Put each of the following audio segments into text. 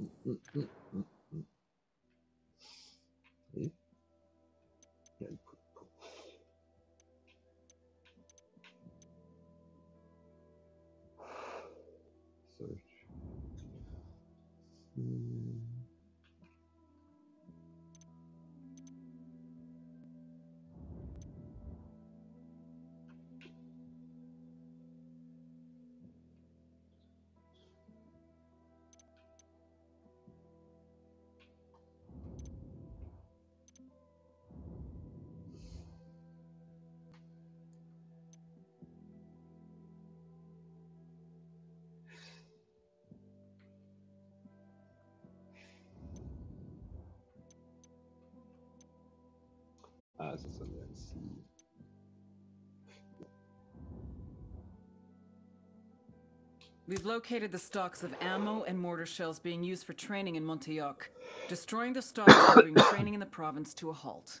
mm, mm, mm. Là, ici. We've located the stocks of ammo and mortar shells being used for training in Montuyoc. Destroying the stocks will bring training in the province to a halt.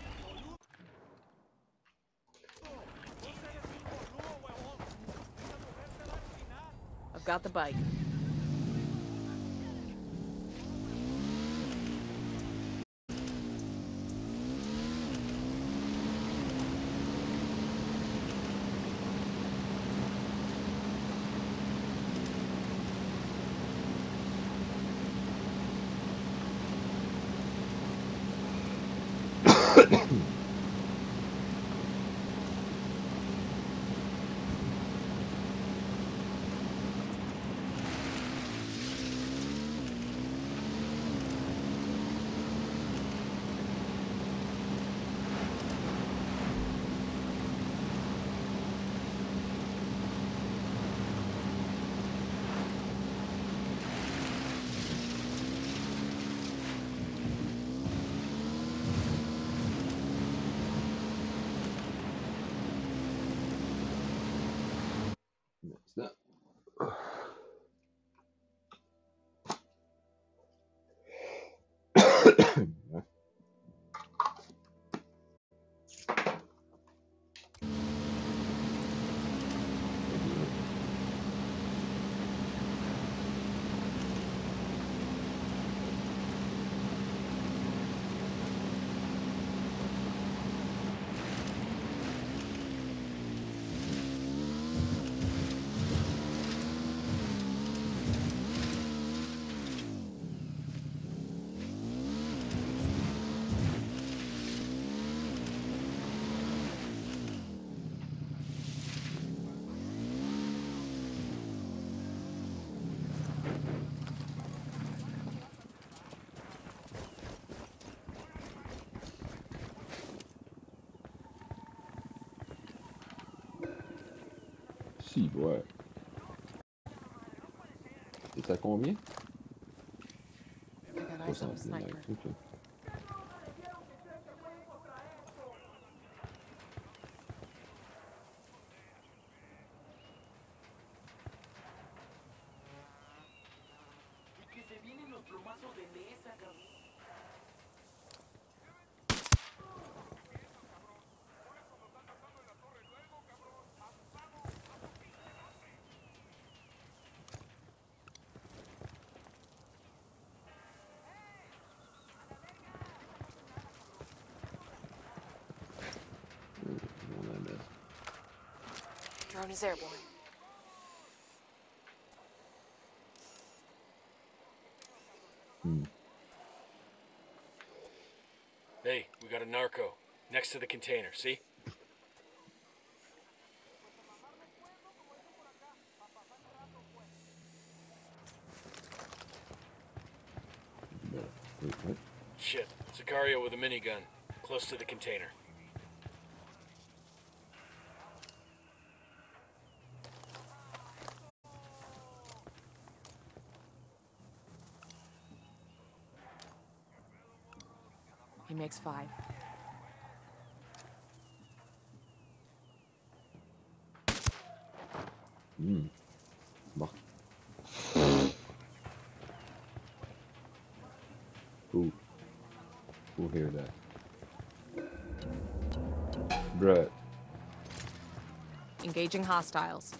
I've got the bike. Si, ouais. C'est à combien? I got eyes on a 60 sniper. Drone is airborne. Hmm. Hey, we got a narco. Next to the container, see? Wait, what? Shit. Sicario with a minigun. Close to the container. He makes five. Hmm. Bon. Who? Who hear that? Bruh. Engaging hostiles.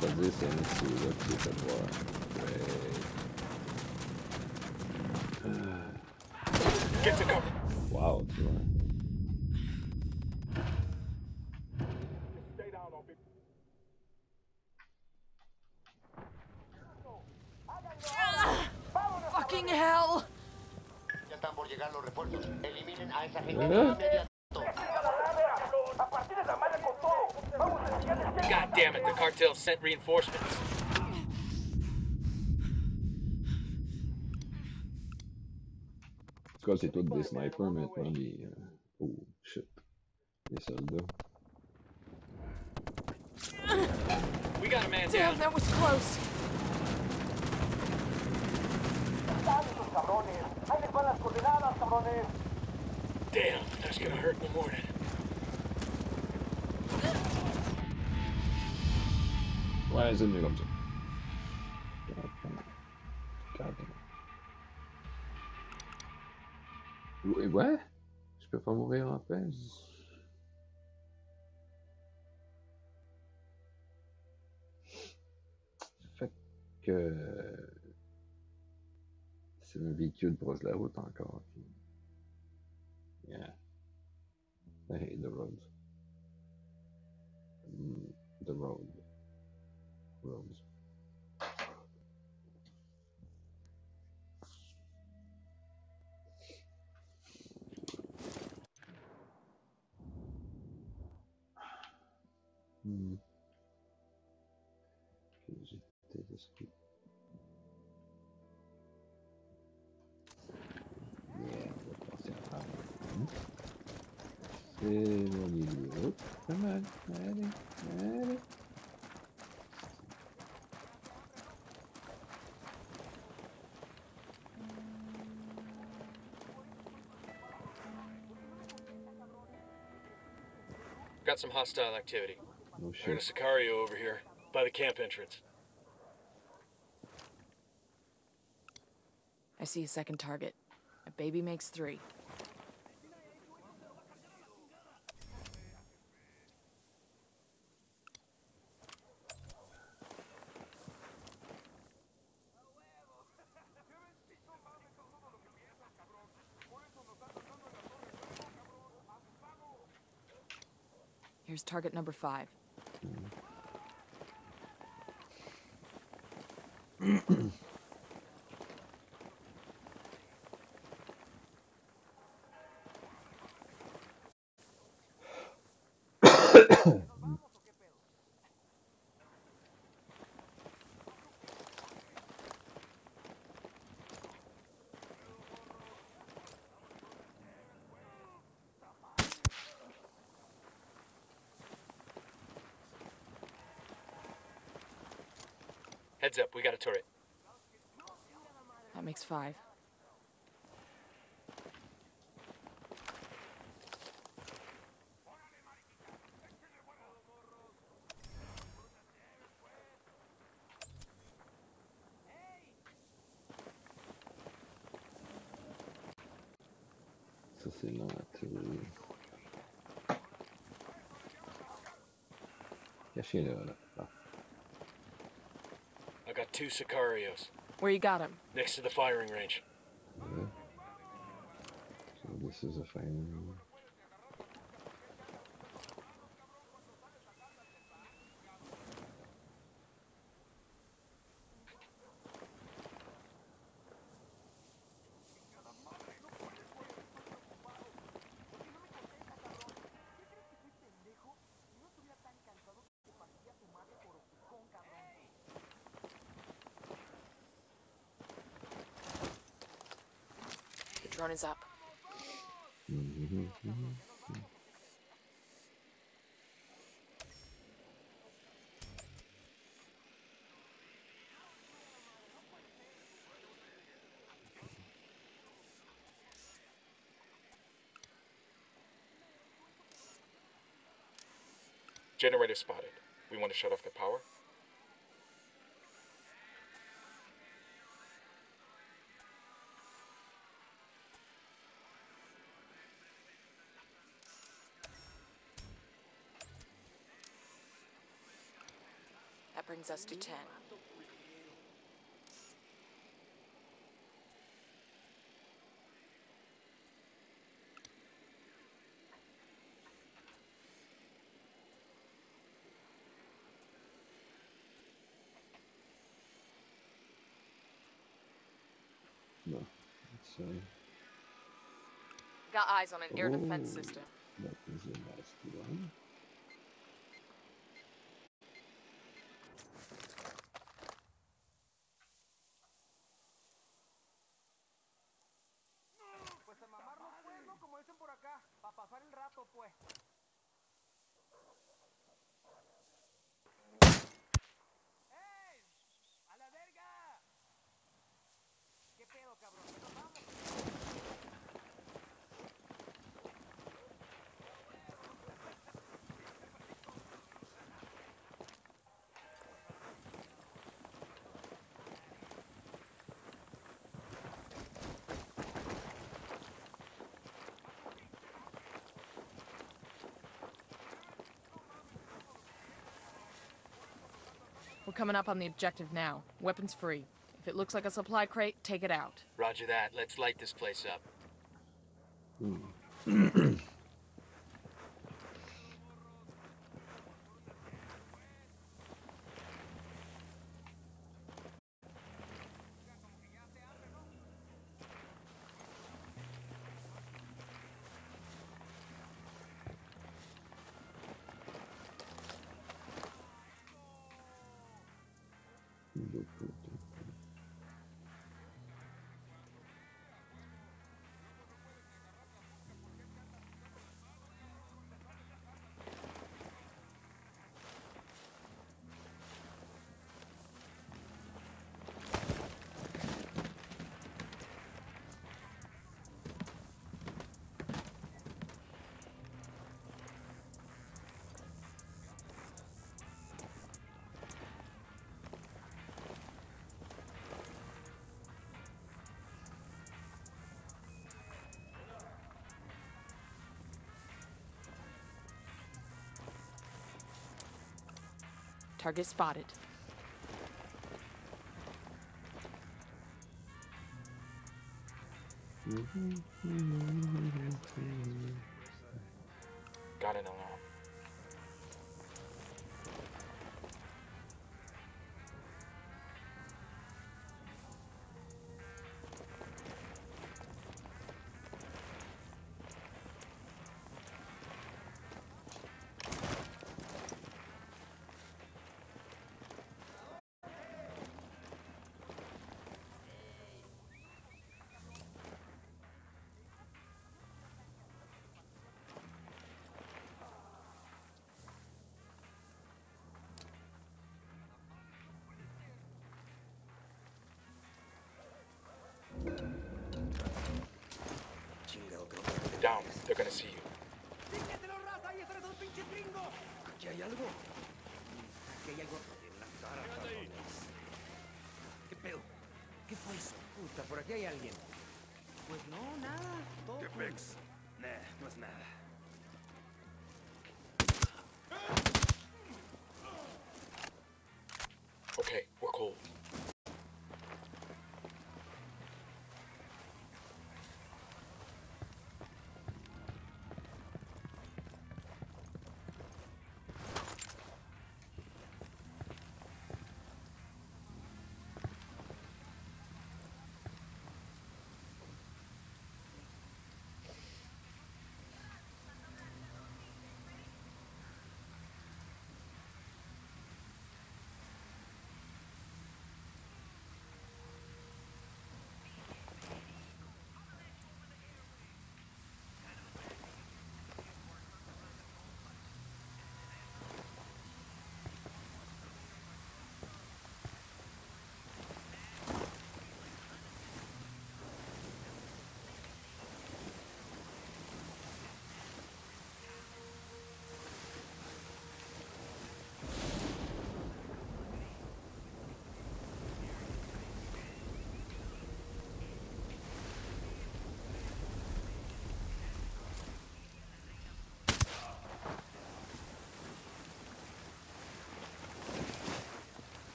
Pas dire c'est un petit là qui est fait voir. Ouais. Get to cover. Wow, cartel sent reinforcements. En tout cas, c'est tous des snipers maintenant, les. euh, Oh shit. Les soldats. We got a man Damn, down. that was close. Damn, that's gonna hurt in the morning. Ouais, c'est mieux comme ça. Ouais? Je peux pas mourir en paix. Fait que. C'est un véhicule de la route encore. Yeah. I hate the roads. Mm, the road. Roads. Hmm. Ok, J'ai peut-être esprit. Got some hostile activity. No Heard a shit. Sicario over here, by the camp entrance. I see a second target. A baby makes three. Here's target number five. Mm. Heads up, we got a turret. That makes five. Ça, c'est long à tirer. Là, là. I got two Sicarios, Where you got him? next to the firing range. yeah. So this is a final. Is up. Generator spotted. We want to shut off the power? Brings us to 10. No. It's uh, Got eyes on an air defense Oh. system. Pasar el rato pues. We're coming up on the objective now. Weapons free. If it looks like a supply crate, take it out. Roger that. Let's light this place up. Hmm. Target spotted. Mm-hmm. Got an alarm. They're gonna see you. ¿Aquí hay algo? Aquí hay la cara. ¿Qué pedo? ¿Qué fue eso? Puta, por aquí alguien. Pues no, nada. ¿Qué pex? Nah, no es nada. Okay, we're cool.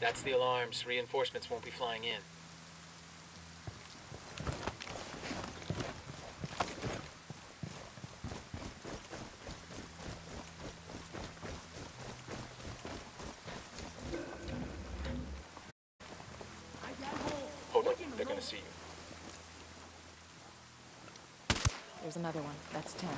That's the alarms. Reinforcements won't be flying in. Hold up. They're gonna see you. There's another one. That's ten.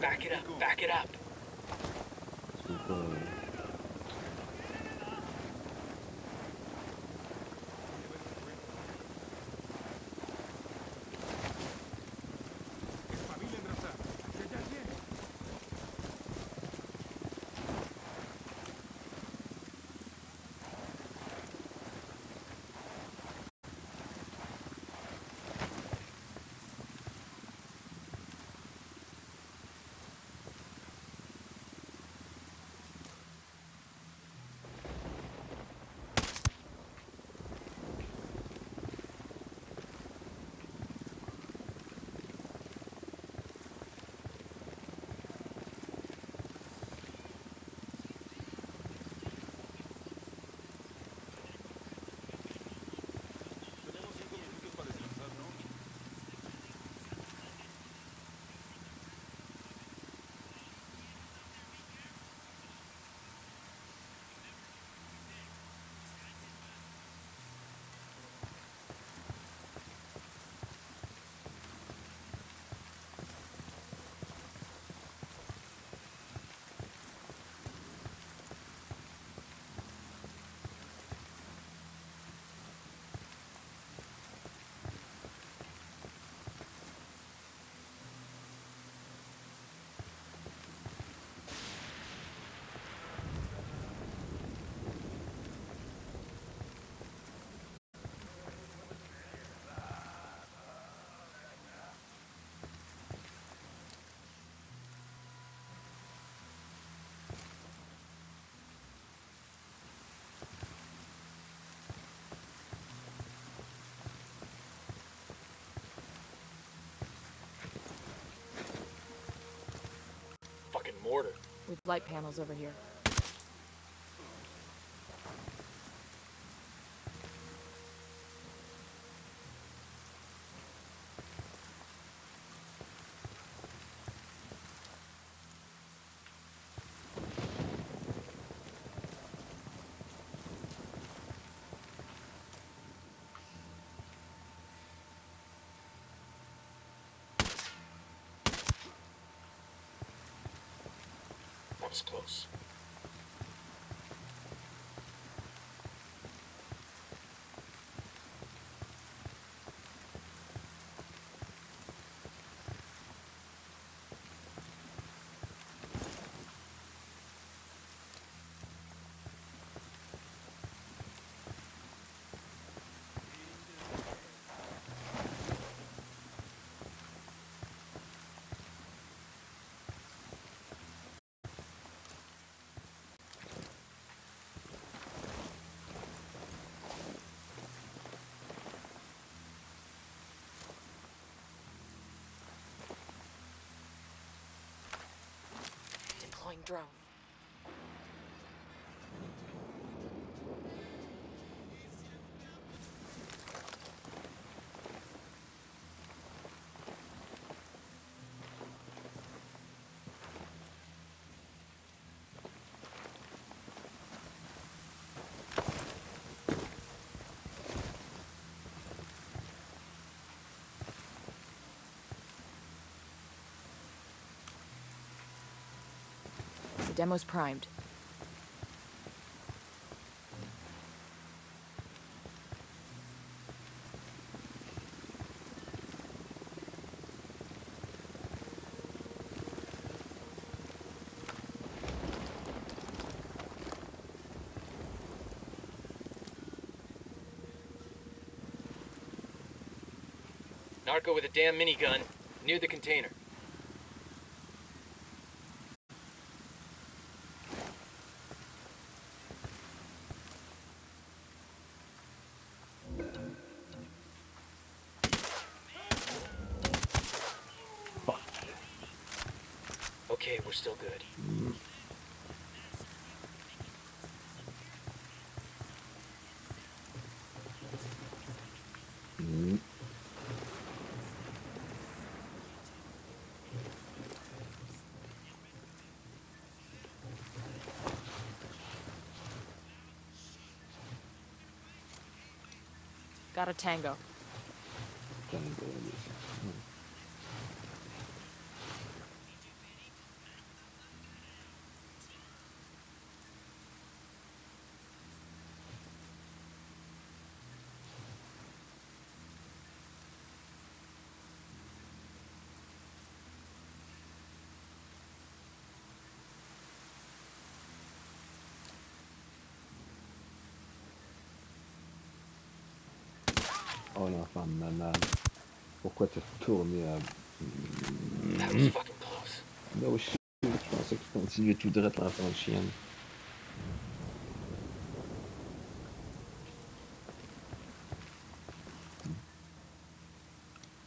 Back it up. Back it up. Mortar. With light panels over here. Close. Drone. The demo's primed. Narco with a damn minigun near the container. Got a tango. Tango it is. Mm. Oh la femme banane. Pourquoi t'es retourné à... That was fucking close.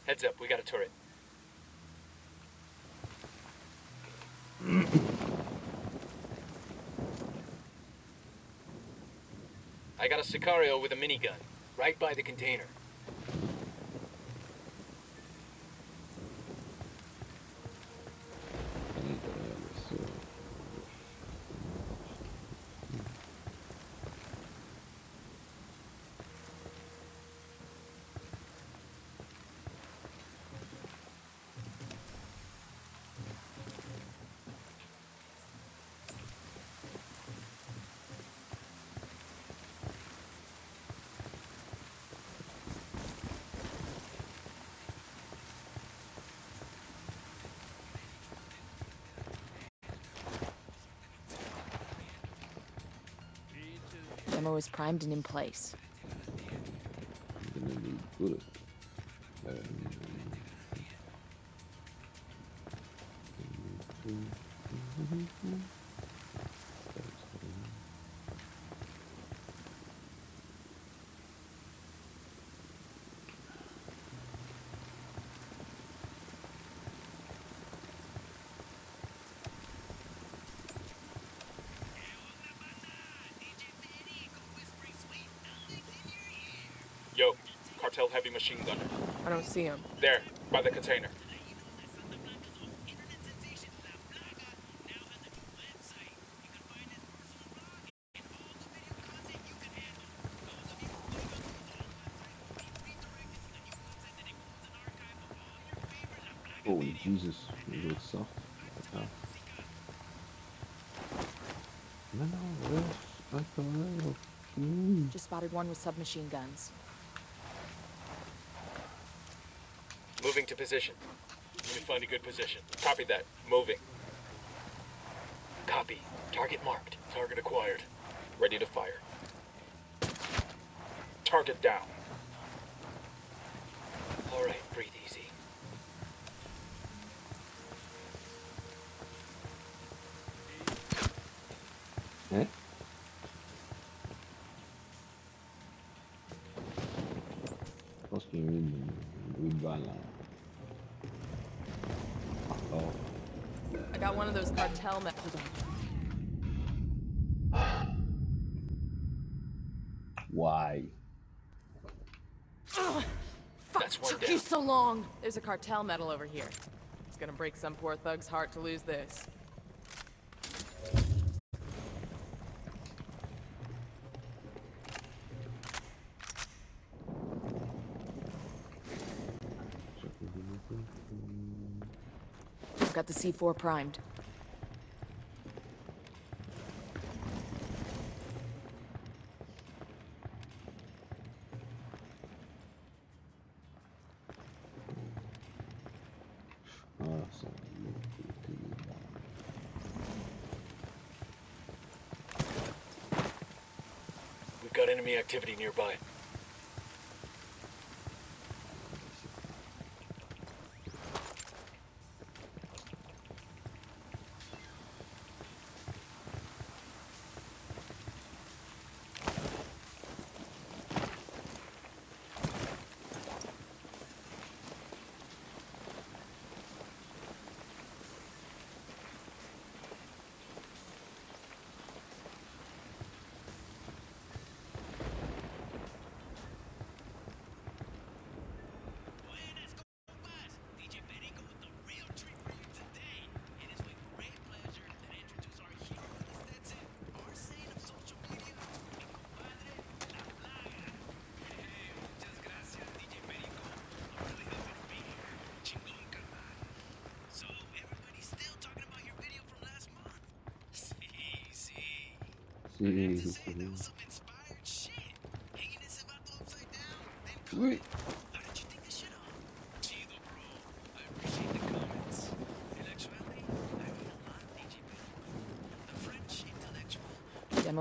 Heads up, we got a turret. I got a Sicario with a minigun, right by the container. Is primed and in place. Mm-hmm. Cartel heavy machine gunner. I don't see him. There, by the container. Holy Jesus, il est soft. Non, non, reste, pas quand. Mm. Just spotted one with submachine guns. Moving to position. Let me find a good position. Copy that. Moving. Copy. Target marked. Target acquired. Ready to fire. Target down. All right, breathe easy. Hein? Je pense qu'il y a eu une, un bruit de balle là. Encore. I got one of those cartel me- Hold on. Why? Ugh, fuck That's one took down. you so long. There's a cartel medal over here. It's gonna break some poor thug's heart to lose this. I've got the C4 primed. Ah, ça va de l'autre côté des balles. We've got enemy activity nearby. Demo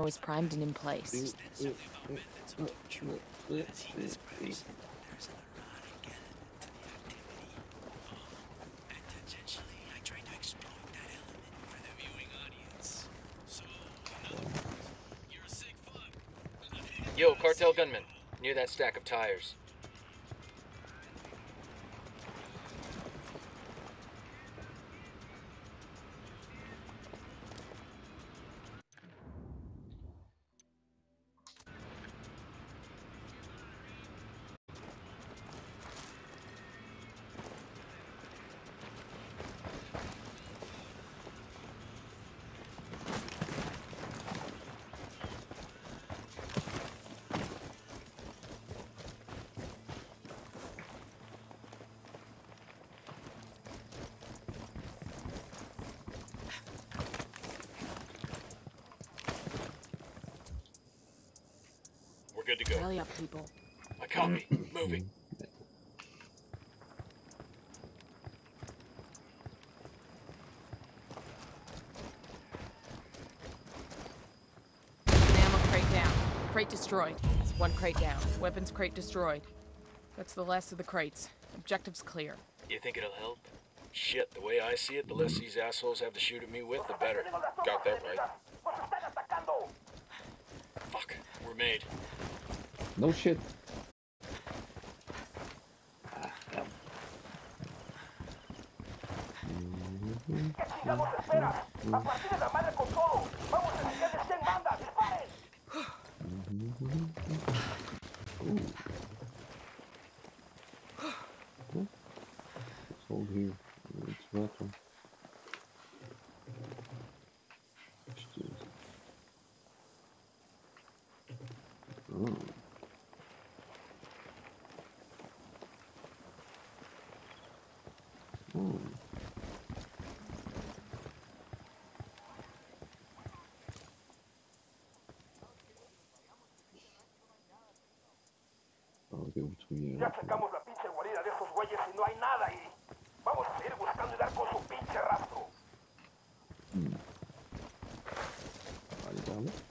is primed and in place. Yo, cartel gunman. Near that stack of tires. Good to go. Rally up, people. I copy. Moving. Ammo crate down. Crate destroyed. It's one crate down. Weapons crate destroyed. That's the last of the crates. Objective's clear. You think it'll help? Shit, the way I see it, the less these assholes have to shoot at me with, the better. Got that right. Fuck, we're made. No shit. Let's hold here. It's welcome. Ya checamos la pinche guarida de estos güeyes y no hay nada ahí. Vamos a seguir buscando y dar con su pinche rastro. Vale, vale. I